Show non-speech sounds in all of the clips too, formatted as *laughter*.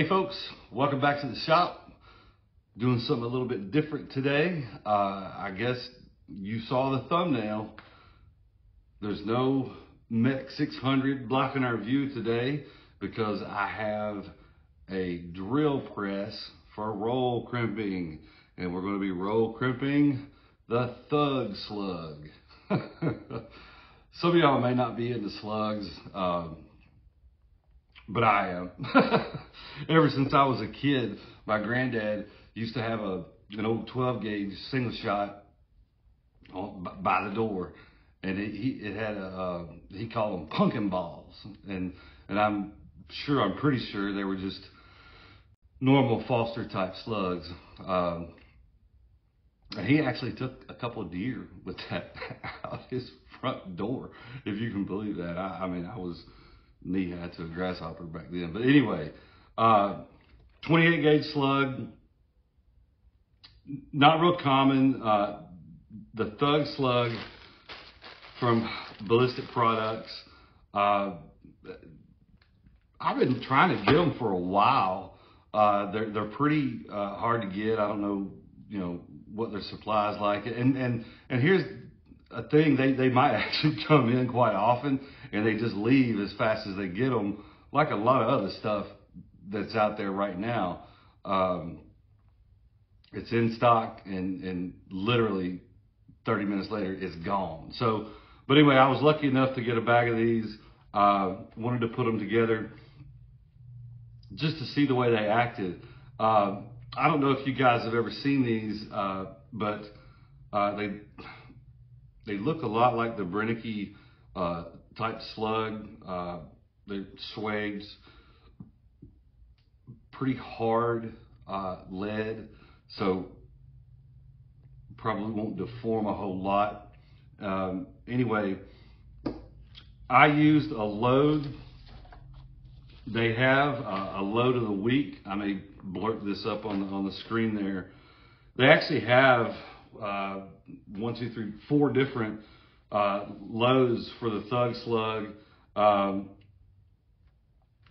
Hey folks, welcome back to the shop. Doing something a little bit different today. Uh, I guess you saw the thumbnail. There's no MEC 600 blocking our view today because I have a drill press for roll crimping. And we're going to be roll crimping the Thug Slug. *laughs* Some of y'all may not be into slugs. Um, but I am. *laughs* Ever since I was a kid, my granddad used to have a an old 12 gauge single shot on, by the door, and it, he it had a uh, he called them pumpkin balls, and and I'm sure I'm pretty sure they were just normal Foster type slugs. Um, and he actually took a couple of deer with that *laughs* out his front door, if you can believe that. I, I mean, I was knee high to a grasshopper back then. But anyway, uh, 28 gauge slug, not real common. Uh, the Thug slug from Ballistic Products. Uh, I've been trying to get them for a while. Uh, they're they're pretty uh, hard to get. I don't know, you know, what their supplies like. And and and here's a thing: they they might *laughs* actually come in quite often and they just leave as fast as they get them, like a lot of other stuff that's out there right now. Um, it's in stock and, and literally 30 minutes later it's gone. So, but anyway, I was lucky enough to get a bag of these. Uh, wanted to put them together just to see the way they acted. Uh, I don't know if you guys have ever seen these, uh, but uh, they they look a lot like the Brenneke uh, type slug. Uh, they're swags, pretty hard uh, lead, so probably won't deform a whole lot. Um, anyway, I used a load. They have a, a load of the week. I may blurt this up on the, on the screen there. They actually have uh, one, two, three, four different uh, lows for the Thug Slug. Um,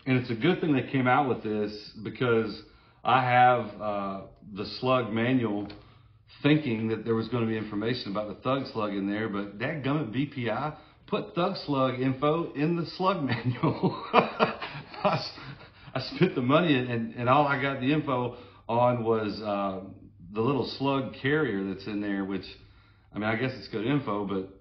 and it's a good thing they came out with this because I have uh, the Slug manual thinking that there was going to be information about the Thug Slug in there, but that gummit BPI put Thug Slug info in the Slug *laughs* manual. I, I, spent the money and, and, all I got the info on was uh, the little slug carrier that's in there, which, I mean, I guess it's good info, but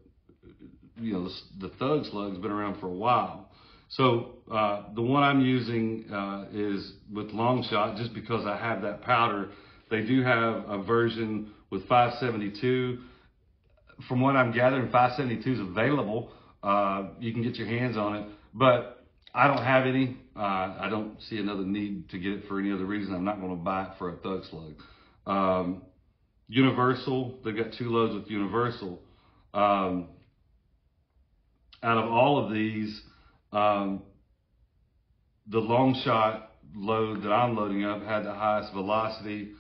you know, the, the Thug Slug's been around for a while. So uh, the one I'm using uh, is with Longshot just because I have that powder. They do have a version with 572. From what I'm gathering, 572 is available. Uh, you can get your hands on it, but I don't have any. Uh, I don't see another need to get it for any other reason. I'm not going to buy it for a Thug Slug. Um, Universal, they've got two loads with Universal. Um, out of all of these, um, the Longshot load that I'm loading up had the highest velocity.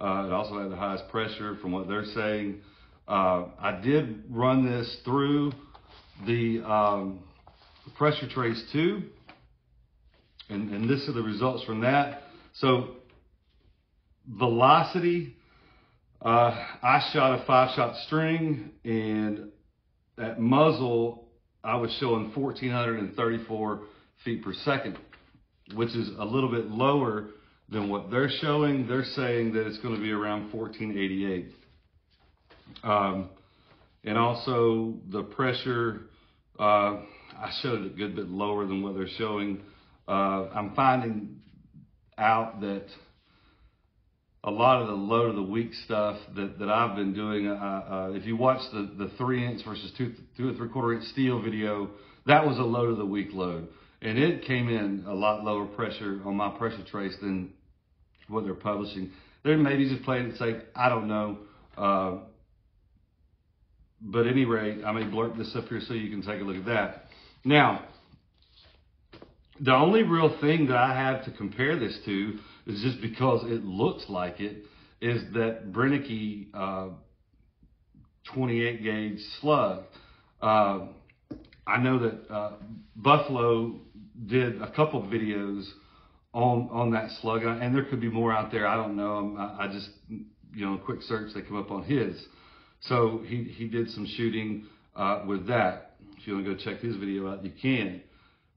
Uh, it also had the highest pressure from what they're saying. Uh, I did run this through the um, pressure trace tube, and, and this are the results from that. So velocity, uh, I shot a five shot string and at muzzle, I was showing 1,434 feet per second, which is a little bit lower than what they're showing. They're saying that it's going to be around 1488. Um, and also the pressure, uh, I showed it a good bit lower than what they're showing. Uh, I'm finding out that a lot of the load of the week stuff that, that I've been doing. Uh, uh, if you watch the, the three inch versus two, two and three quarter inch steel video, that was a load of the week load. And it came in a lot lower pressure on my pressure trace than what they're publishing. They're maybe just playing it safe. I don't know. Uh, but at any rate, I may blurt this up here so you can take a look at that. Now, the only real thing that I have to compare this to is just because it looks like it, is that Brenneke uh, 28 gauge slug. Uh, I know that uh, Buffalo did a couple videos on on that slug, and there could be more out there. I don't know. I, I just you know, quick search, they come up on his. So he he did some shooting uh, with that. If you want to go check his video out, you can.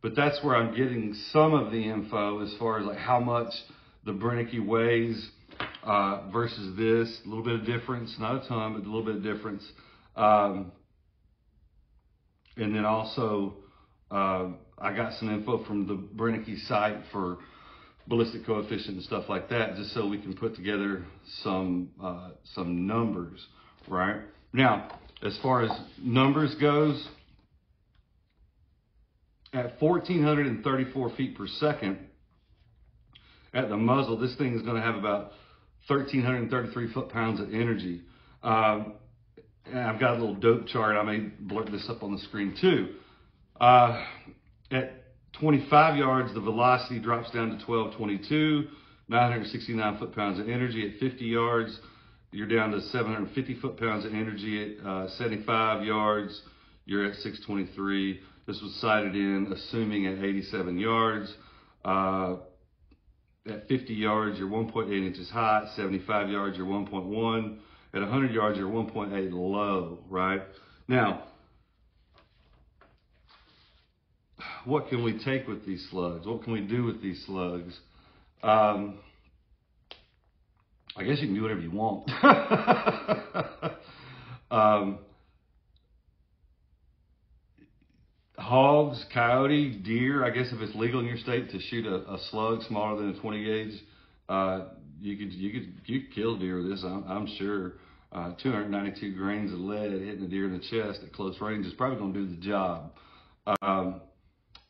But that's where I'm getting some of the info as far as like how much the Brenneke weighs uh, versus this. A little bit of difference, not a ton, but a little bit of difference. Um, and then also, uh, I got some info from the Brenneke site for ballistic coefficient and stuff like that, just so we can put together some uh, some numbers, right? Now, as far as numbers goes, at 1,434 feet per second at the muzzle, this thing is going to have about 1,333 foot-pounds of energy. Um, and I've got a little dope chart. I may blurt this up on the screen too. Uh, at 25 yards, the velocity drops down to 1222, 969 foot-pounds of energy. At 50 yards, you're down to 750 foot-pounds of energy. At uh, 75 yards, you're at 623. This was sighted in, assuming at 87 yards. Uh, at 50 yards, you're 1.8 inches high. At 75 yards, you're 1.1. At 100 yards, you're 1.8 low, right? Now, what can we take with these slugs? What can we do with these slugs? Um, I guess you can do whatever you want. *laughs* um, hogs, coyote, deer. I guess if it's legal in your state to shoot a, a slug smaller than a 20 gauge, uh, you could you could you could kill deer with this. I'm, I'm sure. Uh, 292 grains of lead hitting a deer in the chest at close range is probably going to do the job. Um,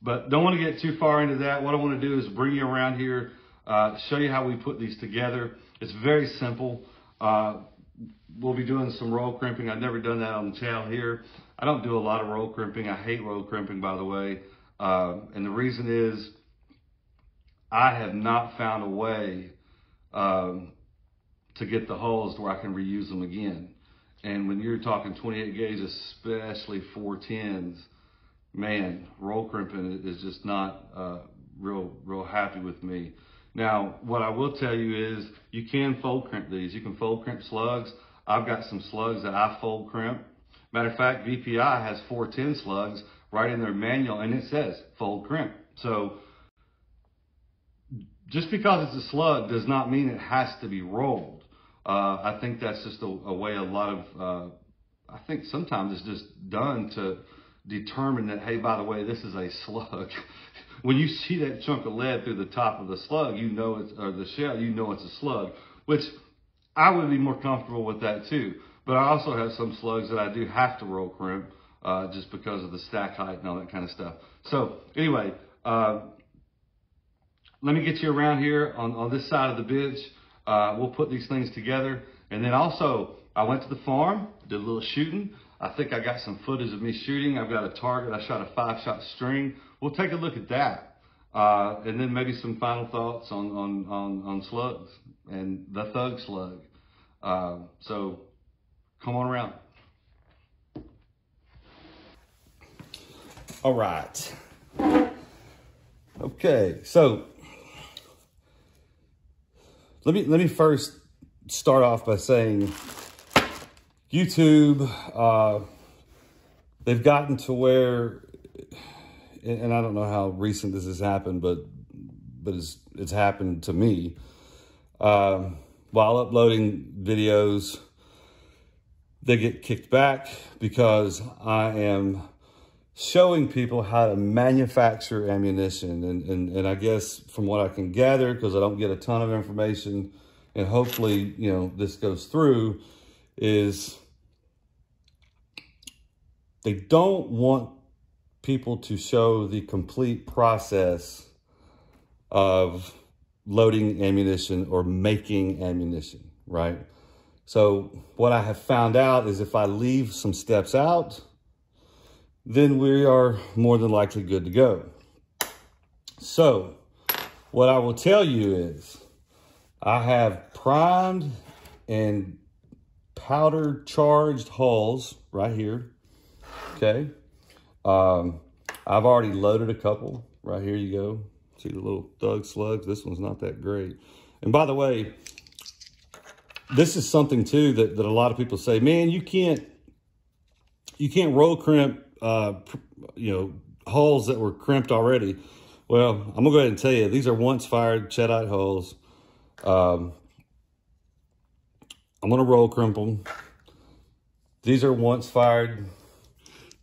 but don't want to get too far into that. What I want to do is bring you around here, uh, show you how we put these together. It's very simple. We'll be doing some roll crimping. I've never done that on the channel here. I don't do a lot of roll crimping. I hate roll crimping, by the way. Uh, and the reason is I have not found a way um, to get the holes to where I can reuse them again. And when you're talking 28 gauge, especially 410s, man, roll crimping is just not uh, real, real happy with me. Now, what I will tell you is you can fold crimp these. You can fold crimp slugs. I've got some slugs that I fold crimp. Matter of fact, BPI has 410 slugs right in their manual and it says fold crimp. So just because it's a slug does not mean it has to be rolled. Uh, I think that's just a, a way a lot of, uh, I think sometimes it's just done to determine that, hey, by the way, this is a slug. *laughs* when you see that chunk of lead through the top of the slug, you know it's, or the shell, you know it's a slug, which I would be more comfortable with that too. But I also have some slugs that I do have to roll crimp uh, just because of the stack height and all that kind of stuff. So anyway, uh, let me get you around here on, on this side of the bench. Uh, we'll put these things together. And then also, I went to the farm, did a little shooting. I think I got some footage of me shooting. I've got a target. I shot a five shot string. We'll take a look at that. Uh, and then maybe some final thoughts on, on, on, on slugs and the thug slug. Uh, so come on around. All right. Okay, so let me let me first start off by saying YouTube, uh, they've gotten to where, and I don't know how recent this has happened, but but it's it's happened to me. Um, while uploading videos, they get kicked back because I am showing people how to manufacture ammunition. And, and, and I guess from what I can gather, because I don't get a ton of information, and hopefully, you know, this goes through, is they don't want people to show the complete process of loading ammunition or making ammunition, right? So what I have found out is if I leave some steps out, then we are more than likely good to go. So what I will tell you is I have primed and powder charged hulls right here. Okay. Um, I've already loaded a couple. Right here you go. See the little thug slugs? This one's not that great. And by the way, this is something too that, that a lot of people say, man, you can't, you can't roll crimp, uh, you know, holes that were crimped already. Well, I'm gonna go ahead and tell you, these are once fired Cheddite holes. Um, I'm gonna roll crimp them. These are once fired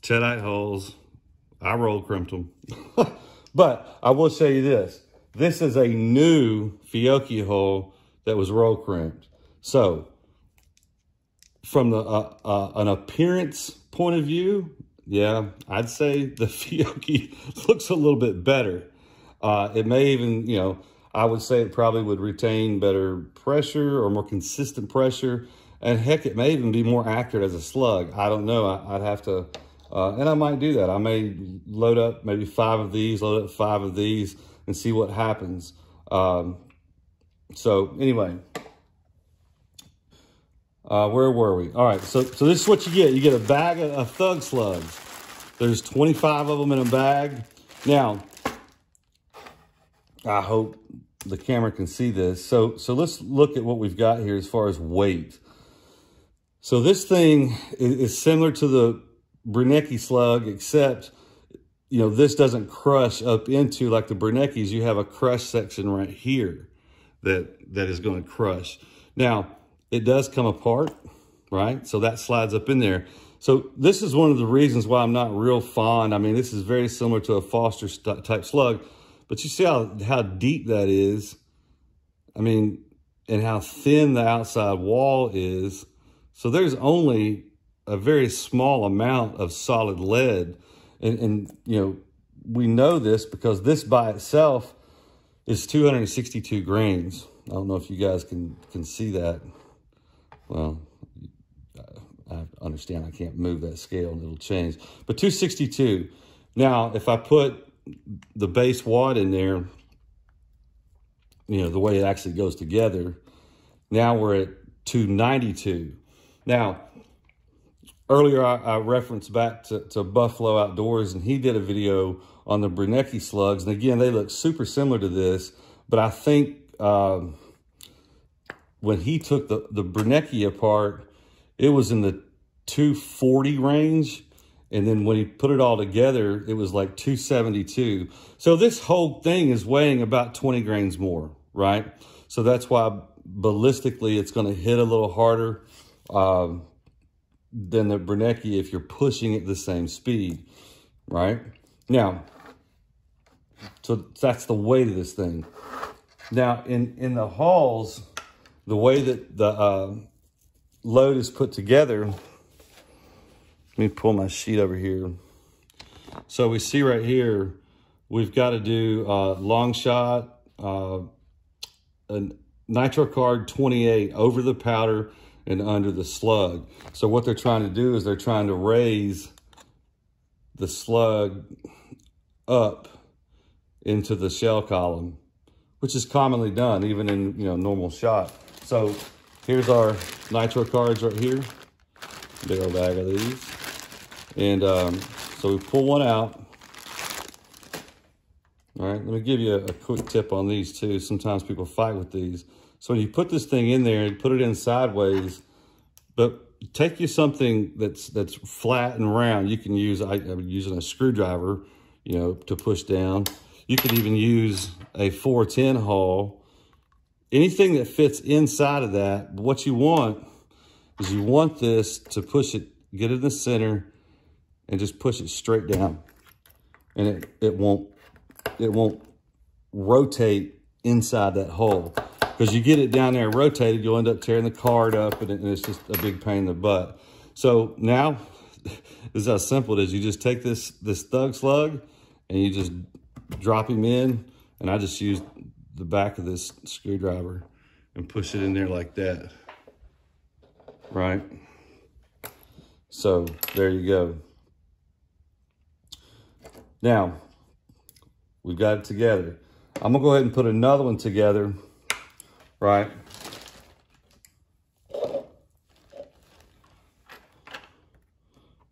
Cheddite holes. I roll crimped them. *laughs* but I will show you this. This is a new Fiocchi hole that was roll crimped. So from the uh, uh, an appearance point of view, yeah, I'd say the *laughs* Fiocchi looks a little bit better. Uh, it may even, you know, I would say it probably would retain better pressure or more consistent pressure. And heck, it may even be more accurate as a slug. I don't know. I, would have to, uh, and I might do that. I may load up maybe five of these, load up five of these and see what happens. Um, so anyway, uh, where were we? All right, so, so this is what you get. You get a bag of, of thug slugs. There's 25 of them in a bag. Now, I hope the camera can see this. So, so let's look at what we've got here as far as weight. So this thing is, is similar to the Brenneke slug, except, you know, this doesn't crush up into like the Brennekes. You have a crush section right here that, that is going to crush. Now, it does come apart, right? So that slides up in there. So this is one of the reasons why I'm not real fond. I mean, this is very similar to a Foster type slug, but you see how, how deep that is. I mean, and how thin the outside wall is. So there's only a very small amount of solid lead. And, and, you know, we know this because this by itself is 262 grains. I don't know if you guys can, can see that. Well, I understand I can't move that scale and it'll change. But 262. Now, if I put the base wad in there, you know, the way it actually goes together, now we're at 292. Now, earlier I, I referenced back to, to, Buffalo Outdoors and he did a video on the Brenneke slugs. And again, they look super similar to this, but I think um, when he took the, the Brenneke apart, it was in the 240 range. And then when he put it all together, it was like 272. So this whole thing is weighing about 20 grains more, right? So that's why ballistically it's going to hit a little harder um, than the Brenneke if you're pushing at the same speed, right? Now, so that's the weight of this thing. Now, in, in the halls, the way that the uh, load is put together, let me pull my sheet over here. So we see right here, we've got to do uh, Longshot, uh, a NitroCard 28 over the powder and under the slug. So what they're trying to do is they're trying to raise the slug up into the shell column, which is commonly done even in you know normal shot. So here's our nitro cards right here. Big old bag of these. And um, so we pull one out. All right, let me give you a, a, quick tip on these too. Sometimes people fight with these. So when you put this thing in there and put it in sideways, but take you something that's that's flat and round. You can use, I, I'm using a screwdriver, you know, to push down. You could even use a 410 hole anything that fits inside of that, what you want is you want this to push it, get it in the center and just push it straight down. And it, it won't, it won't rotate inside that hole. Because you get it down there rotated, you'll end up tearing the card up and, it, and it's just a big pain in the butt. So now, *laughs* is how simple it is. You just take this, this thug slug and you just drop him in. And I just use the back of this screwdriver and push it in there like that. Right? So there you go. Now, we've got it together. I'm gonna go ahead and put another one together, right?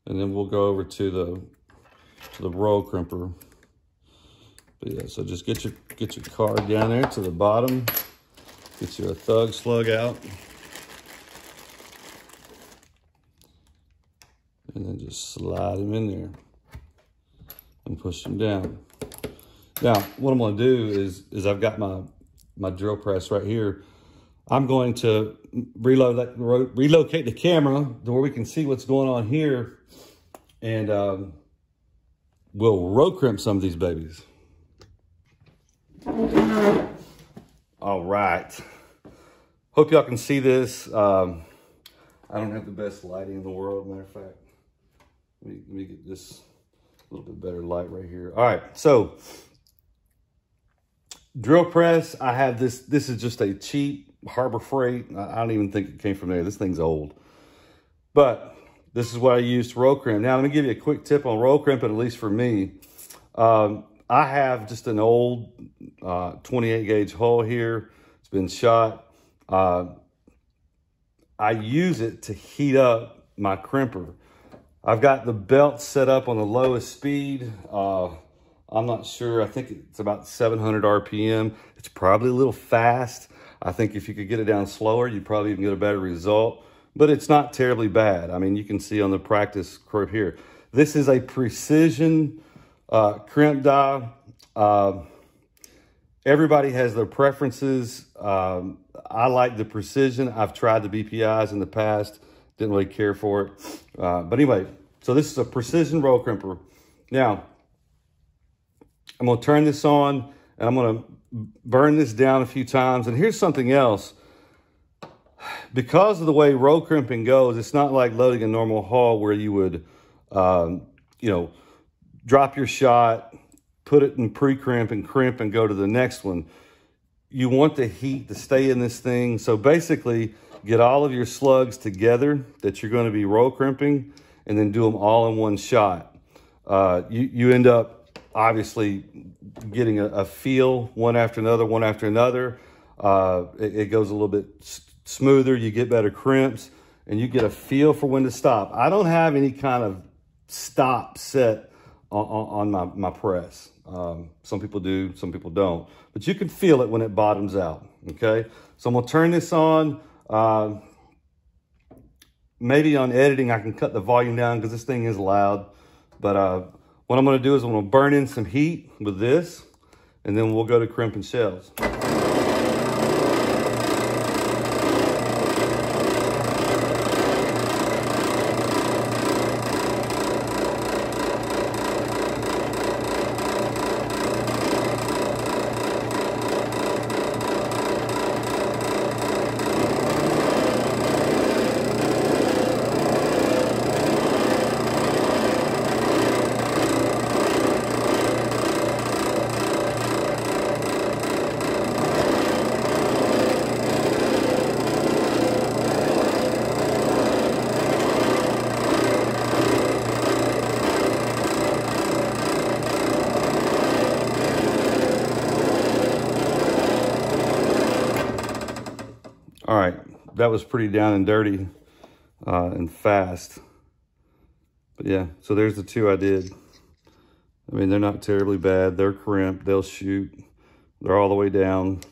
And then we'll go over to the to the roll crimper But yeah, so just get your get your card down there to the bottom. Get your thug slug out. And then just slide him in there and push him down. Now, what I'm gonna do is, is I've got my, my drill press right here. I'm going to reload relocate the camera to where we can see what's going on here. And um, we'll row crimp some of these babies. All right. Hope y'all can see this. Um, I don't have the best lighting in the world, matter of fact. Let me, let me get this a little bit better light right here. All right, so drill press. I have this. This is just a cheap Harbor Freight. I don't even think it came from there. This thing's old. But this is what I use to roll crimp. Now, let me give you a quick tip on roll crimping, at least for me. Um, I have just an old uh, 28 gauge hole here. It's been shot. Uh, I use it to heat up my crimper. I've got the belt set up on the lowest speed. Uh, I'm not sure. I think it's about 700 RPM. It's probably a little fast. I think if you could get it down slower, you'd probably even get a better result. But it's not terribly bad. I mean, you can see on the practice curve here. This is a precision uh, crimp die. Uh, everybody has their preferences. Um, I like the precision. I've tried the BPIs in the past. Didn't really care for it. Uh, but anyway, so this is a precision roll crimper. Now, I'm going to turn this on and I'm going to burn this down a few times. And here's something else. Because of the way roll crimping goes, it's not like loading a normal haul where you would, um, you know, drop your shot, put it in pre-crimp and crimp and go to the next one. You want the heat to stay in this thing. So basically, get all of your slugs together that you're going to be roll crimping and then do them all in one shot. Uh, you, you end up obviously getting a, a, feel one after another, one after another. Uh, it, it, goes a little bit smoother. You get better crimps and you get a feel for when to stop. I don't have any kind of stop set on, on, on my, my press. Um, some people do, some people don't. But you can feel it when it bottoms out, okay? So I'm gonna turn this on. Uh, maybe on editing, I can cut the volume down because this thing is loud. But uh, what I'm gonna do is I'm gonna burn in some heat with this, and then we'll go to crimping shells. All right, that was pretty down and dirty uh, and fast. But yeah, so there's the two I did. I mean, they're not terribly bad. They're crimped. They'll shoot. They're all the way down.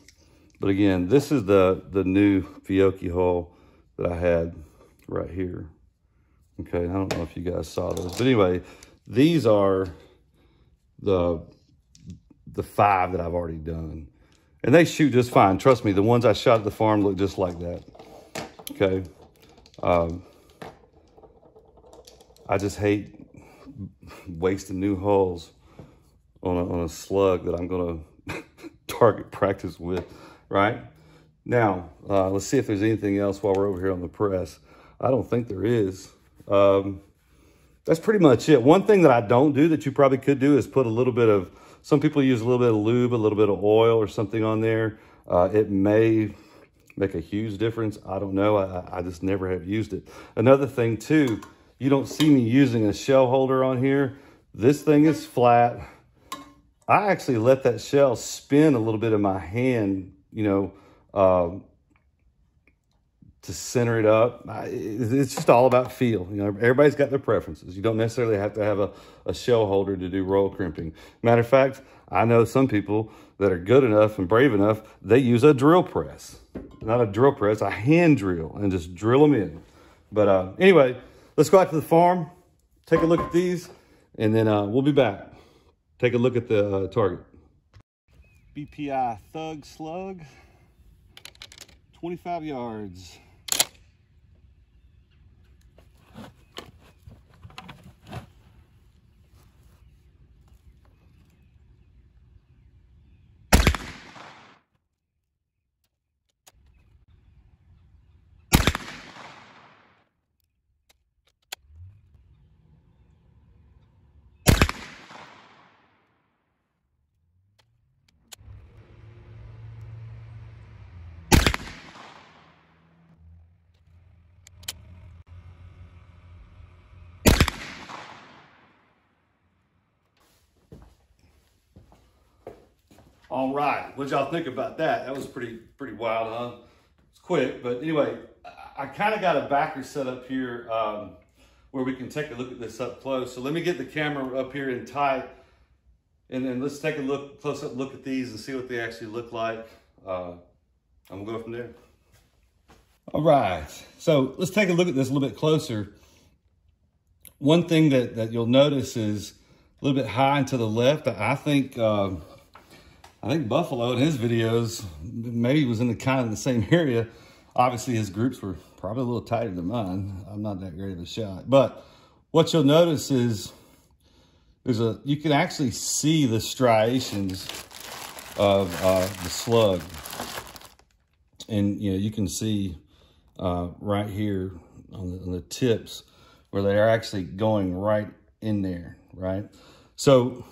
But again, this is the, the new Fiocchi hull that I had right here. Okay, I don't know if you guys saw those. But anyway, these are the, the five that I've already done. And they shoot just fine. Trust me, the ones I shot at the farm look just like that. Okay. Um, I just hate wasting new hulls on a, on a slug that I'm going *laughs* to target practice with, right? Now, uh, let's see if there's anything else while we're over here on the press. I don't think there is. Um, that's pretty much it. One thing that I don't do that you probably could do is put a little bit of some people use a little bit of lube, a little bit of oil or something on there. Uh, it may make a huge difference. I don't know. I, I just never have used it. Another thing too, you don't see me using a shell holder on here. This thing is flat. I actually let that shell spin a little bit in my hand, you know, um, to center it up. It's just all about feel. You know, everybody's got their preferences. You don't necessarily have to have a, a shell holder to do roll crimping. Matter of fact, I know some people that are good enough and brave enough, they use a drill press. Not a drill press, a hand drill, and just drill them in. But uh, anyway, let's go out to the farm, take a look at these, and then uh, we'll be back. Take a look at the uh, target. BPI Thug Slug, 25 yards. All right, what y'all think about that? That was pretty pretty wild, huh? It's quick, but anyway, I, I kind of got a backer set up here um, where we can take a look at this up close. So let me get the camera up here in tight, and then let's take a look close up look at these and see what they actually look like. Uh, I'm gonna go from there. All right, so let's take a look at this a little bit closer. One thing that, that you'll notice is a little bit high and to the left. I think um, I think Buffalo in his videos maybe was in the kind of the same *laughs* area. Obviously, his groups were probably a little tighter than mine. I'm not that great of a shot. But what you'll notice is there's a you can actually see the striations of uh, the slug. And, you know, you can see uh, right here on the, on the tips where they are actually going right in there, right? So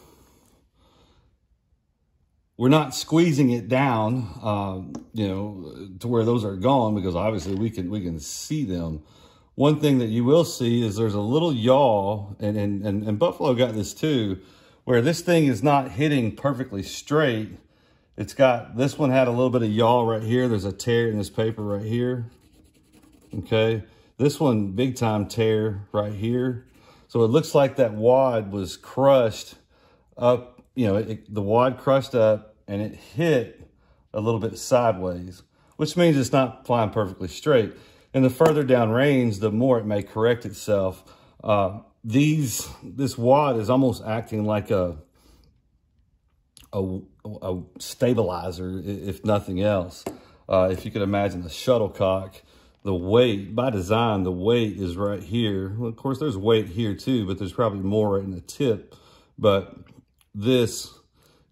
we're not squeezing it down, uh, you know, to where those are gone because obviously we can we can see them. One thing that you will see is there's a little yaw, and and and, and Buffalo got this too, where this thing is not hitting perfectly straight. It's got this one had a little bit of yaw right here. There's a tear in this paper right here. Okay, this one big time tear right here. So it looks like that wad was crushed up. You know, it, the wad crushed up and it hit a little bit sideways, which means it's not flying perfectly straight. And the further down range, the more it may correct itself. Uh, these, this wad is almost acting like a, a, a stabilizer, if nothing else. Uh, if you could imagine a shuttlecock, the weight, by design, the weight is right here. Well, of course, there's weight here too, but there's probably more right in the tip. But this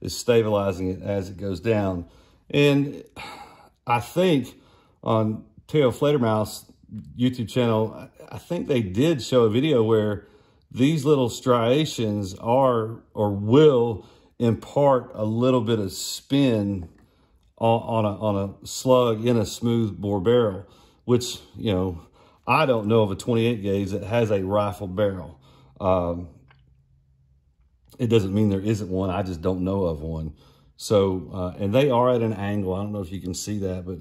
is stabilizing it as it goes down. And I think on Taofledermaus YouTube channel, I think they did show a video where these little striations are or will impart a little bit of spin on, on, a, on a slug in a smooth bore barrel, which, you know, I don't know of a 28 gauge that has a rifle barrel. Um, it doesn't mean there isn't one. I just don't know of one. So, uh, and they are at an angle. I don't know if you can see that, but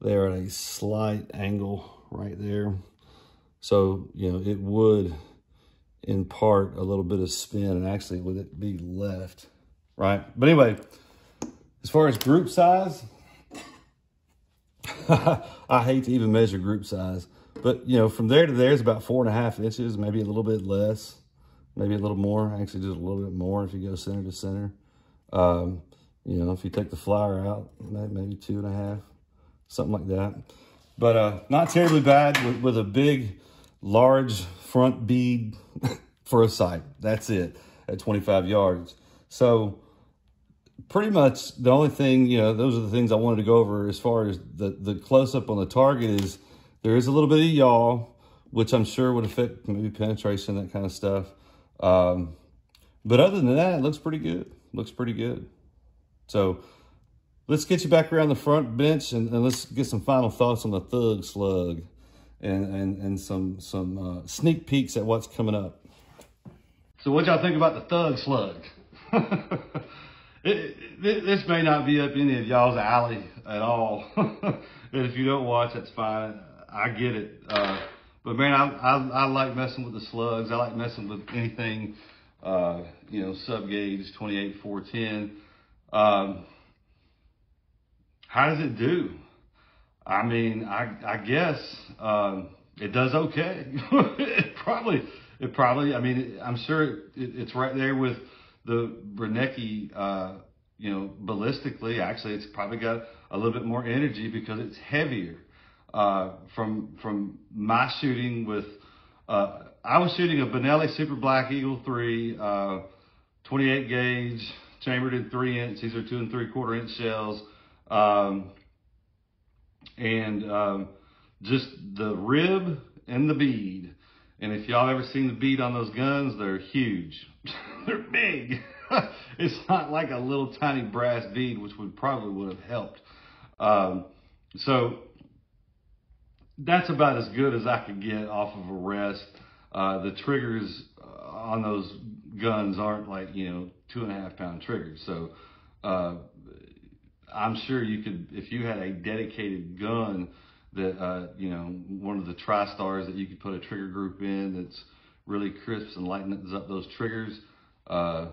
they're at a slight angle right there. So, you know, it would impart a little bit of spin and actually would it be left, right? But anyway, as far as group size, *laughs* I hate to even measure group size, but you know, from there to there is about four and a half inches, maybe a little bit less maybe a little more, actually just a little bit more if you go center to center. Um, you know, if you take the flower out, maybe two and a half, something like that. But uh, not terribly bad with, with a big, large front bead *laughs* for a sight. That's it at 25 yards. So pretty much the only thing, you know, those are the things I wanted to go over as far as the, the close-up on the target is there is a little bit of yaw, which I'm sure would affect maybe penetration, that kind of stuff. Um, but other than that, it looks pretty good. Looks pretty good. So let's get you back around the front bench and, and let's get some final thoughts on the Thug Slug and, and, and some, some uh, sneak peeks at what's coming up. So what y'all think about the Thug Slug? *laughs* it, it, this may not be up any of y'all's alley at all. and *laughs* if you don't watch, that's fine. I get it. Uh, but man, I, I, I like messing with the slugs. I like messing with anything, uh, you know, sub gauge 28, 410. Um, how does it do? I mean, I, I guess um, it does okay. *laughs* it probably, it probably. I mean, I'm sure it, it, it's right there with the Brenneke. Uh, you know, ballistically, actually, it's probably got a little bit more energy because it's heavier. Uh, from from my shooting with, uh, I was shooting a Benelli Super Black Eagle 3, uh, 28 gauge, chambered in three inch. These are two and three quarter inch shells. Um, and um, just the rib and the bead. And if y'all ever seen the bead on those guns, they're huge. *laughs* they're big. *laughs* it's not like a little tiny brass bead, which would probably would have helped. Um, so that's about as good as I could get off of a rest. Uh, the triggers on those guns aren't like you know two and a half pound triggers. So uh, I'm sure you could, if you had a dedicated gun that, uh, you know, one of the TriStars that you could put a trigger group in that's really crisps and lightens up those triggers, uh,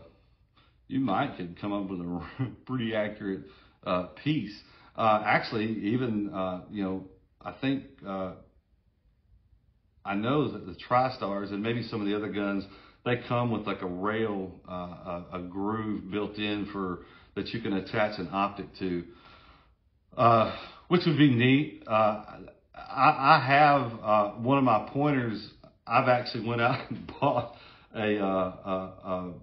you might could come up with a *laughs* pretty accurate uh, piece. Uh, actually, even, uh, you know, I think, uh, I know that the TriStars and maybe some of the other guns, they come with like a rail, uh, a, a groove built in for that you can attach an optic to, uh, which would be neat. Uh, I, I, have uh, one of my pointers. I've actually went out *laughs* and bought a, uh, a,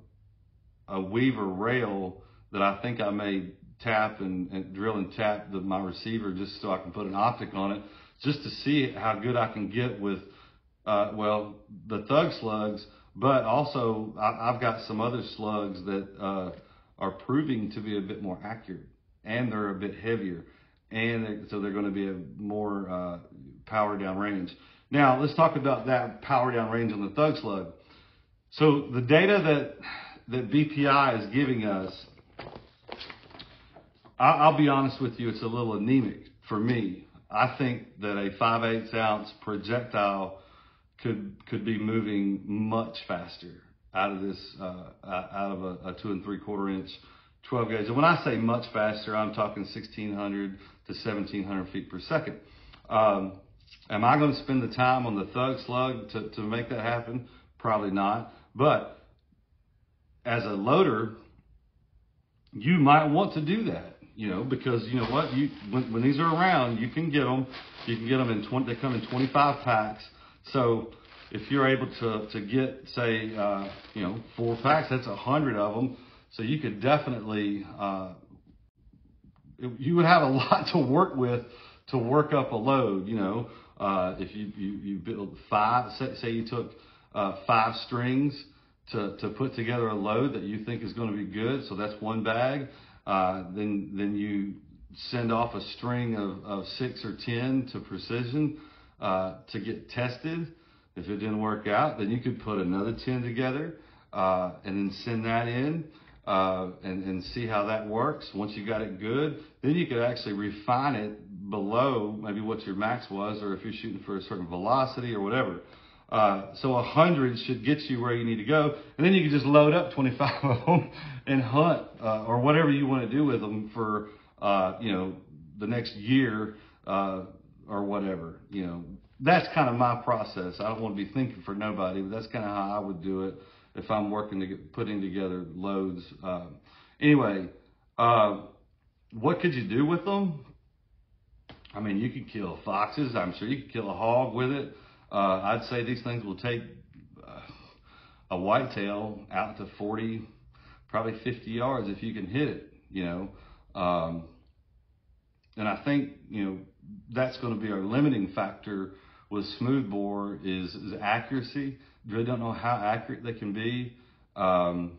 a Weaver rail that I think I may tap and, and drill and tap the, my receiver just so I can put an optic on it, just to see how good I can get with, uh, well, the thug slugs, but also I, have got some other slugs that uh, are proving to be a bit more accurate and they're a bit heavier. And so they're going to be a more uh, power down range. Now, let's talk about that power down range on the Thug Slug. So the data that, that BPI is giving us, I'll be honest with you, it's a little anemic for me. I think that a 5 8 ounce projectile could could be moving much faster out of this, uh, out of a, a two and three quarter inch 12 gauge. And when I say much faster, I'm talking 1600 to 1700 feet per second. Um, am I going to spend the time on the thug slug to, to make that happen? Probably not. But as a loader, you might want to do that, you know, because you know what, you when, when these are around, you can get them. You can get them in 20. They come in 25 packs. So if you're able to, to get, say, uh, you know, four packs, that's a hundred of them. So you could definitely, uh, you would have a *laughs* lot to work with to work up a load, you know. Uh, if you, you, you build five, say, say you took uh, five strings to, to put together a load that you think is going to be good, so that's one bag. Uh, then, then you send off a string of, of six or ten to precision uh, to get tested. If it didn't work out, then you could put another 10 together uh, and then send that in uh, and, and see how that works. Once you got it good, then you could actually refine it below maybe what your max was or if you're shooting for a certain velocity or whatever. Uh, so 100 should get you where you need to go. And then you can just load up 25 of them *laughs* and hunt uh, or whatever you want to do with them for, uh, you know, the next year uh, or whatever, you know, that's kind of my process. I don't want to be thinking for nobody, but that's kind of how I would do it if I'm working to get, putting together loads. Uh, anyway, uh, what could you do with them? I mean, you could kill foxes. I'm sure you could kill a hog with it. Uh, I'd say these things will take uh, a whitetail out to 40, probably 50 yards if you can hit it, you know. Um, and I think, you know, that's going to be our limiting factor with smoothbore is, is accuracy. Really don't know how accurate they can be. Um,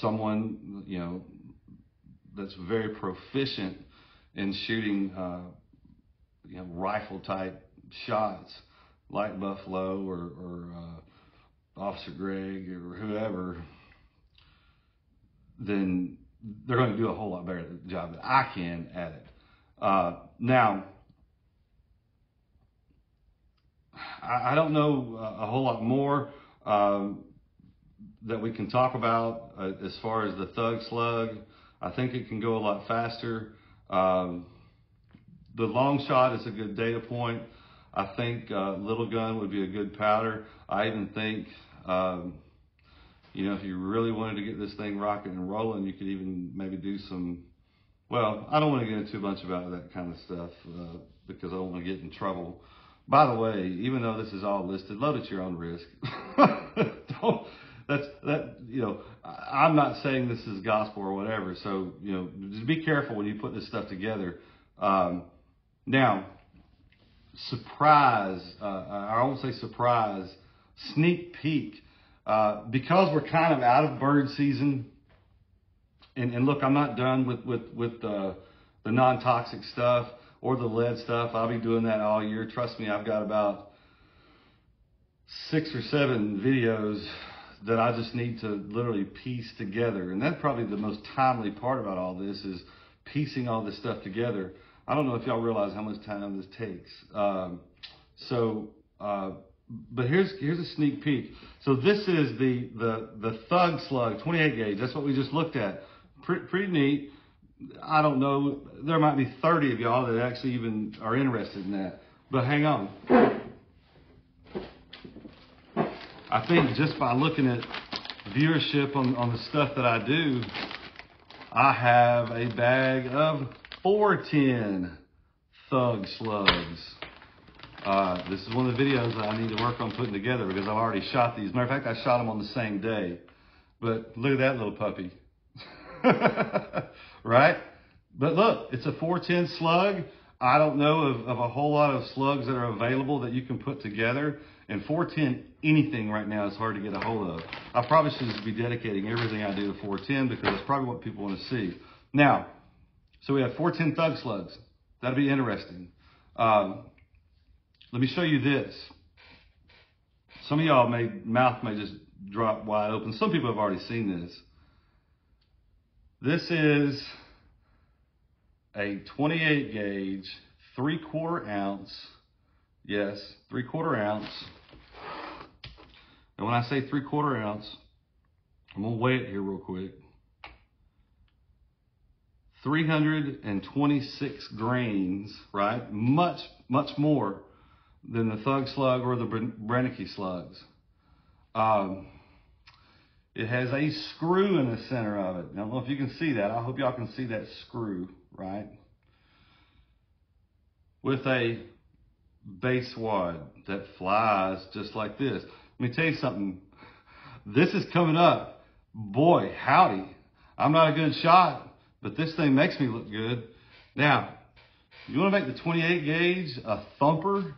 someone, you know, that's very proficient in shooting, uh, you know, rifle type shots, like Buffalo or, or uh, Officer Greg or whoever, then they're going to do a whole lot better job than I can at it. Uh, now, I, I don't know a whole lot more. Um, that we can talk about uh, as far as the Thug Slug. I think it can go a lot faster. Um, the Longshot is a good data point. I think uh, little gun would be a good powder. I even think, um, you know, if you really wanted to get this thing rocking and rolling, you could even maybe do some. Well, I don't want to get into a bunch about that kind of stuff uh, because I don't want to get in trouble. By the way, even though this is all listed, load at your own risk. *laughs* don't, that's that you know i'm not saying this is gospel or whatever so you know just be careful when you put this stuff together um, now surprise uh, i won't say surprise sneak peek uh, because we're kind of out of bird season and, and look i'm not done with with with uh, the non-toxic stuff or the lead stuff i'll be doing that all year trust me i've got about six or seven videos that I just need to literally piece together. And that's probably the most timely part about all this is piecing all this stuff together. I don't know if y'all realize how much time this takes. Um, so, uh, but here's here's a sneak peek. So this is the the the Thug Slug 28 gauge. That's what we just looked at. Pretty, pretty neat. I don't know. There might be 30 of y'all that actually even are interested in that. But hang on. I think just by looking at viewership on, on the stuff that I do, I have a bag of 410 Thug Slugs. Uh, this is one of the videos that I need to work on putting together because I've already shot these. Matter of fact, I shot them on the same day. But look at that little puppy. *laughs* right? But look, it's a 410 slug. I don't know of, of a whole lot of slugs that are available that you can put together. And 410, anything right now is hard to get a hold of. I probably should just be dedicating everything I do to 410 because that's probably what people want to see. Now, so we have 410 thug slugs. That'll be interesting. Um, let me show you this. Some of y'all may, mouth may just drop wide open. Some people have already seen this. This is a 28 gauge, three quarter ounce, yes, three quarter ounce. And when I say three quarter ounce, I'm gonna weigh it here real quick. 326 grains, right? Much, much more than the Thug Slug or the Brenneke slugs. Um, it has a screw in the center of it. I don't know if you can see that. I hope y'all can see that screw right? With a base wad that flies just like this. Let me tell you something. This is coming up. Boy, howdy. I'm not a good shot, but this thing makes me look good. Now, you want to make the 28 gauge a thumper?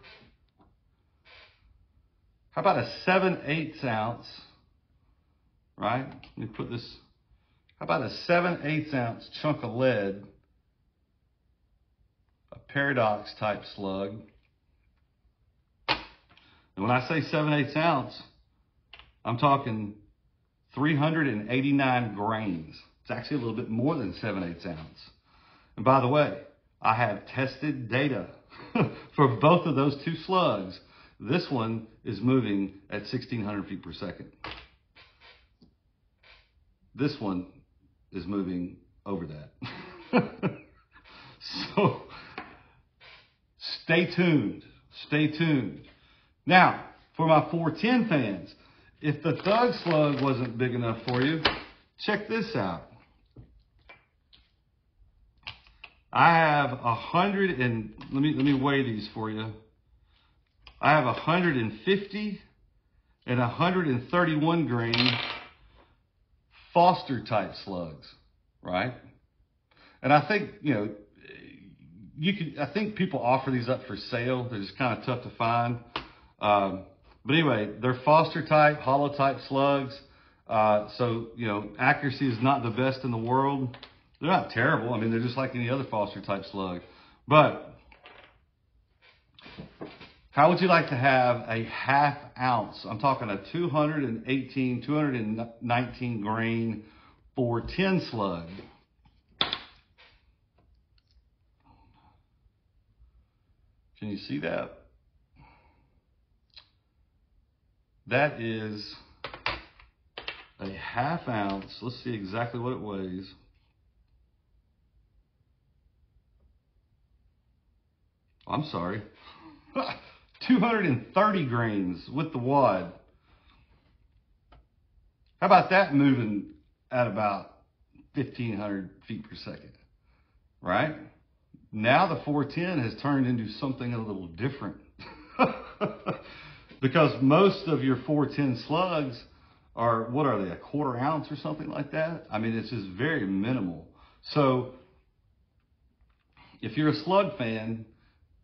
How about a 7 8 ounce, right? Let me put this, how about a 7 8 ounce chunk of lead a paradox type slug. And when I say 7 8 ounce, I'm talking 389 grains. It's actually a little bit more than 7 8 ounce. And by the way, I have tested data *laughs* for both of those two slugs. This one is moving at 1600 feet per second. This one is moving over that. *laughs* so Stay tuned. Stay tuned. Now, for my 410 fans, if the Thug Slug wasn't big enough for you, check this out. I have a hundred and let me let me weigh these for you. I have a hundred and fifty and a hundred and thirty-one grain Foster type slugs, right? And I think you know you can, I think people offer these up for sale. They're just kind of tough to find. Um, but anyway, they're Foster type, hollow type slugs. Uh, so, you know, accuracy is not the best in the world. They're not terrible. I mean, they're just like any other Foster type slug. But how would you like to have a half ounce? I'm talking a 218, 219 grain 410 slug. Can you see that? That is a half ounce. Let's see exactly what it weighs. I'm sorry. *laughs* 230 grains with the wad. How about that moving at about 1500 feet per second, right? Now the 410 has turned into something a little different. *laughs* because most of your 410 slugs are, what are they, a quarter ounce or something like that? I mean, it's just very minimal. So if you're a slug fan,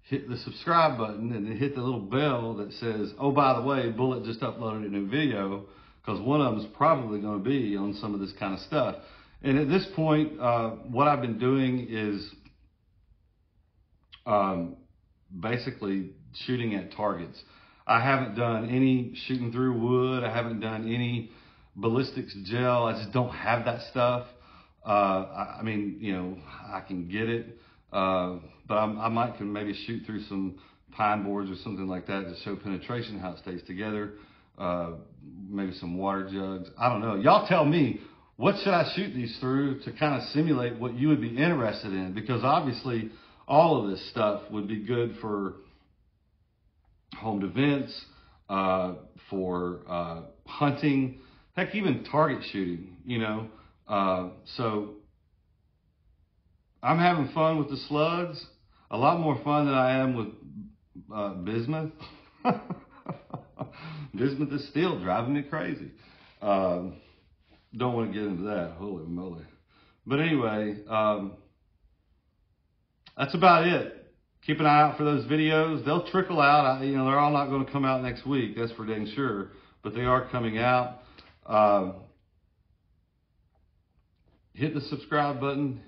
hit the subscribe button and then hit the little bell that says, oh, by the way, Bullet just uploaded a new video because one of them is probably going to be on some of this kind of stuff. And at this point, uh, what I've been doing is um, basically shooting at targets. I haven't done any shooting through wood. I haven't done any ballistics gel. I just don't have that stuff. Uh, I, I, mean, you know, I can get it, uh, but I'm, i might can maybe shoot through some pine boards or something like that to show penetration, how it stays together. Uh, maybe some water jugs. I don't know. Y'all tell me what should I shoot these through to kind of simulate what you would be interested in? Because obviously all of this stuff would be good for home defense, uh, for uh, hunting, heck, even target shooting, you know. Uh, so I'm having fun with the slugs, a lot more fun than I am with uh, bismuth. *laughs* bismuth is still driving me crazy. Um, don't want to get into that. Holy moly. But anyway, um, that's about it. Keep an eye out for those videos. They'll trickle out. I, you know, they're all not going to come out next week. That's for dang sure. But they are coming out. Um, hit the subscribe button.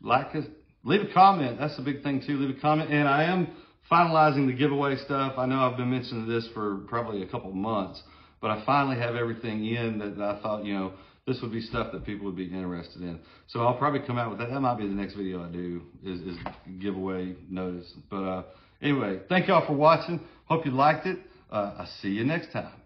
Like us. Leave a comment. That's the big thing too. Leave a comment. And I am finalizing the giveaway stuff. I know I've been mentioning this for probably a couple months, but I finally have everything in that I thought, you know, this would be stuff that people would be interested in. So I'll probably come out with that. That might be the next video I do is, is giveaway notice. But uh, anyway, thank y'all for watching. Hope you liked it. Uh, I'll see you next time.